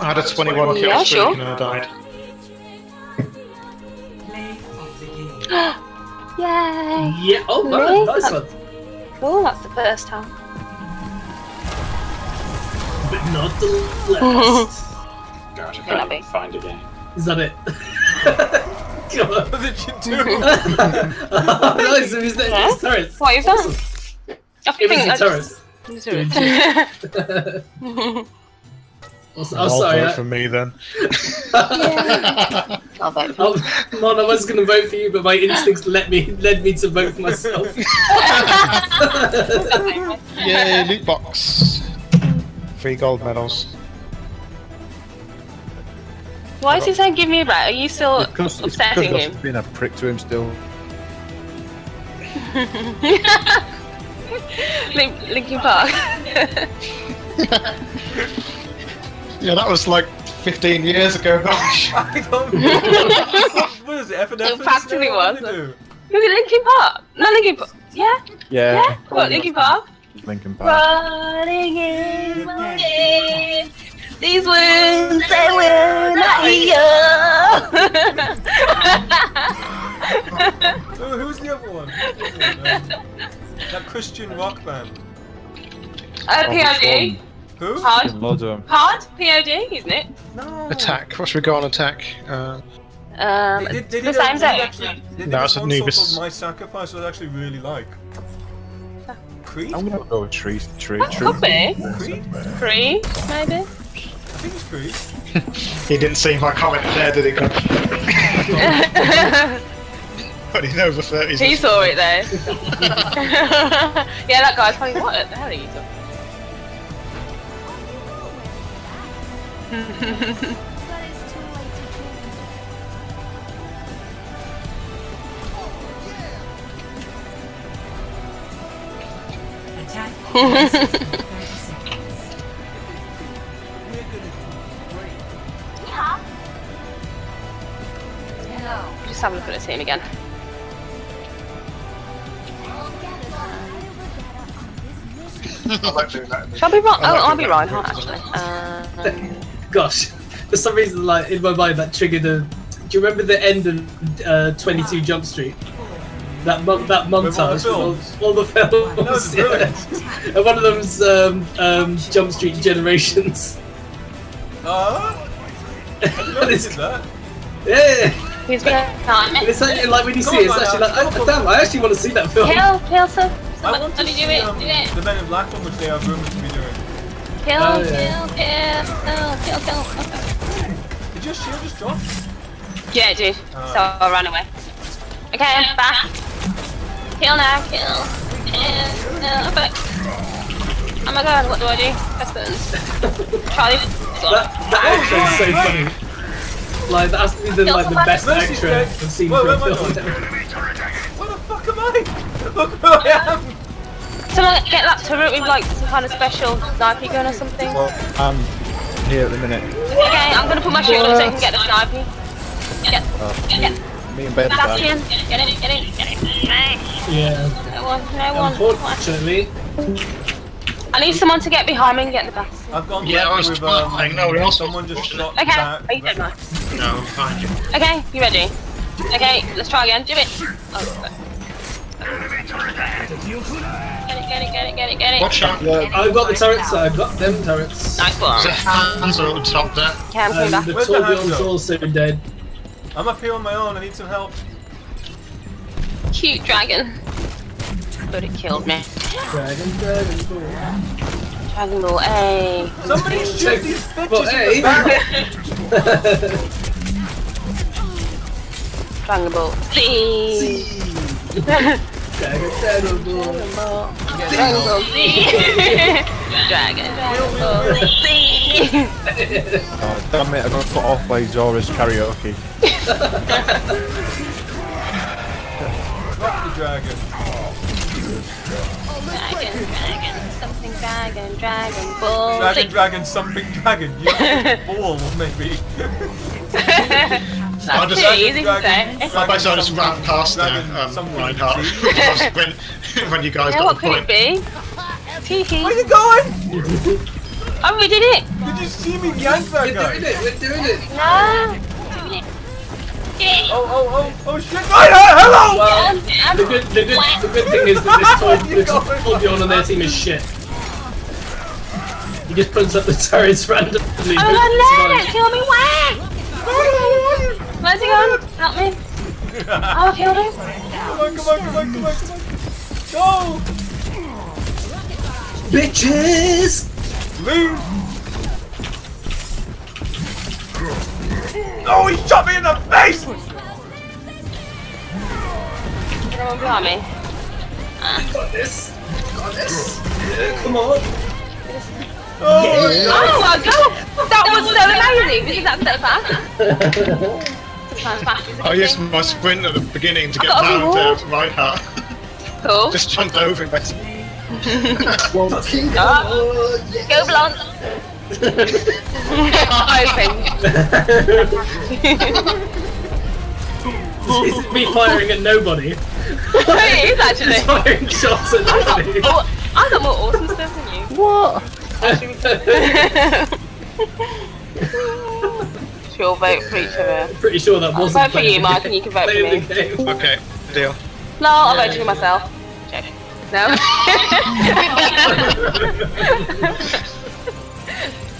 I had a 21 kill Yeah, streak sure. and I died. Yay! Yeah. Oh, Me? man, nice one. Oh, that's the first time. But not the last. Gosh, I Can can't be? even find it again. Is that it? Come on. What did you do? oh, nice. It was the, Yeah? it's turrets. What is that? Awesome. I It was think the I turrets. just- Also- I'll oh, sorry. vote I, for me then. I'll vote for Mon, I was going to vote for you, but my instincts led me led me to vote for myself. Yay, loot box. Three gold medals. Why is he saying give me a rat? Are you still Because, it's upsetting because him? I've been a prick to him still. Link, Linkin Park. Yeah, that was like 15 years ago, gosh. I don't know. What is it? F and F? It practically was. What do they do? Was it Linkin Park? No, Linkin Park. Yeah? Yeah. Yeah? What, Linkin Park? Lincoln Park. Running in my head. These words, they will not hear. Oh, who's the other one? Who's the other one? Um, that Christian rock band. uh, Oh, which POD. one? Who? Hard. There's Loads of them. Hard? POD, isn't it? No. Attack. What should we go on attack? Uh, Um, They did, they the same they actually. They No, it's one song Anubis. My Sacrifice, which I actually really like. Creed? I'm gonna go with tree, tree, That tree. could be. Creed? Creed, maybe? I think it's Creed. he didn't see my comment there, did he? but he's over 30. he saw it there. yeah, that guy's probably, what the hell are you talking Just have a look at the team again. Shall I be right? Oh, I'll be Reinhardt actually. Um, Gosh, for some reason, like in my mind, that triggered a. Do you remember the end of uh, 22 Jump Street? That mon- that With all the montage, with all, all the films. That was yeah. And one of them's um, um, Jump Street Generations. Ah? I didn't know they that. Yeah, who's behind and me? it's actually like when you Come see it, on, it's actually man, like, oh, damn, I actually want to see that film. Kill, kill some. I want to Somebody see do it, um, do it. the Men in Black one, which they have rumored to be doing. Kill, Oh, kill, yeah. kill, kill, kill, kill. Did your shield just drop? Yeah, it did. Oh. So I ran away. Okay, I'm back. Kill now, kill. Kill. No, I'm back. Oh my god, what do I do? Press buttons. Try this one. That, that actor is so funny. Like that has to be the, like the best Mercy's. I've seen Wait, for a where am film. Where the fuck am I? Look who I am! Someone get that turret with like some kind of special sniper gun or something. Well, I'm here at the minute. Okay, I'm gonna put my shield up so I can get the sniper. Get, get, Me and Ben are back. Bastion. Get in, get in, get in. Yeah, No one, no one. unfortunately. I need someone to get behind me and get the bastion. I've gone Yeah, I was with trying, um, no one else someone was. just shot Okay, back. are you dead, Max? No, I'm fine. Okay, you ready? Okay, let's try again. Do it. Oh, fuck. Get it, get it, get it, get it, get it. Watch out. Yeah, I've got the turrets, I've got them turrets. Nice one. The hands are at the top there. Okay, I'm coming Um, back. the Where's the hands Torbjorn's also dead. I'm up here on my own, I need some help. Cute dragon. But it killed me. Dragon, dragon, dragon. Dragon Ball A. Somebody shoot these bitches Well, in the hey. back! Dragon Ball Z. Dragon, dragon, ball. Dragon Ball Z. Dragon. Dragon Ball Z. oh, damn it, I got put off by Zora's karaoke. Fuck the dragon. Dragon, dragon, something dragon, Dragon Ball Dragon, Z. dragon, something dragon. You ball, maybe. That's just- too easy to Dragon, say. I bet I just ran past Dragon, there, um, Reinhardt. When, when you guys Yeah, got what the could point. it be? Tee Where hee. you going? Oh, we did it! Did you see me yank that We're guy? doing it. We're doing it. No! Oh, oh, oh, oh shit! Right, hello! Well, the good, the good, the good thing is that this Toy- this Torbjorn on their team is shit. He just puts up the turrets randomly. Oh my god, no! Kill me, where? Where's he going? Help me. Oh, I killed him. Come on, come on, come on, come on, come on! Go! Bitches! Leave! Oh, he shot me in the face! Everyone behind me. Got this. Got this. Yeah, come on. Oh, Oh my god! That was so amazing! Because that's so fast. Sometimes fast is a I good used my sprint at the beginning to get got a down reward. to Reinhardt. Cool. Just jumped over him basically. Fucking Ah. Go blunt! Open. This is me firing at nobody. it is actually. Just firing shots at nobody. oh, I got more awesome stuff than you. What? She'll vote for each other. Pretty sure that wasn't. vote for you, Mark, game. and you can vote for me. the. Okay, deal. No, I'll vote for myself. Joking. No.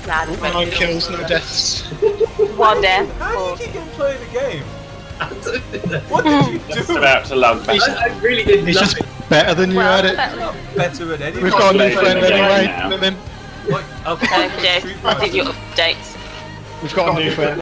nah, just vote Nine kills, no deaths. One death. How did you keep playing the game? Don't. What did you Just do? about to log back. I, I really did He's nothing. just better than you Well, at it. better. Better at anything. We've got a new friend anyway. now. Lim- Like, I've Thank you. I'll give you updates. We've got a new friend.